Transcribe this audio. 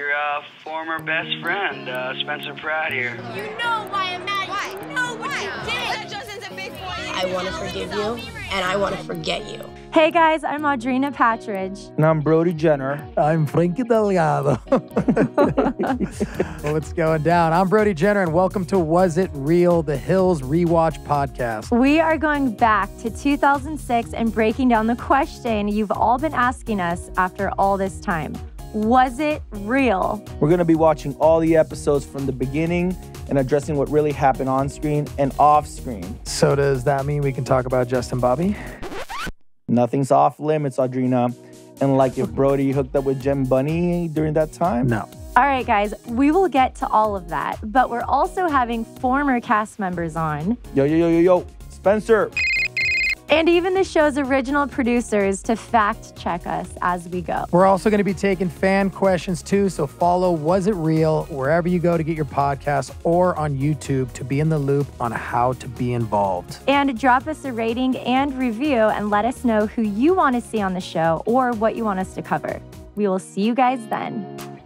your uh, former best friend, uh, Spencer Pratt here. You know why I'm mad. Why? You know what you did. That Justin's a big boy. I want to forgive you, and I want to forget you. Hey guys, I'm Audrina Patridge. And I'm Brody Jenner. I'm Frankie Delgado. What's going down? I'm Brody Jenner, and welcome to Was It Real, the Hills Rewatch podcast. We are going back to 2006 and breaking down the question you've all been asking us after all this time. Was it real? We're going to be watching all the episodes from the beginning and addressing what really happened on screen and off screen. So, does that mean we can talk about Justin Bobby? Nothing's off limits, Audrina. And like if Brody hooked up with Jen Bunny during that time? No. All right, guys, we will get to all of that, but we're also having former cast members on. Yo, yo, yo, yo, yo. Spencer. And even the show's original producers to fact check us as we go. We're also going to be taking fan questions too, so follow Was It Real wherever you go to get your podcast or on YouTube to be in the loop on how to be involved. And drop us a rating and review and let us know who you want to see on the show or what you want us to cover. We will see you guys then.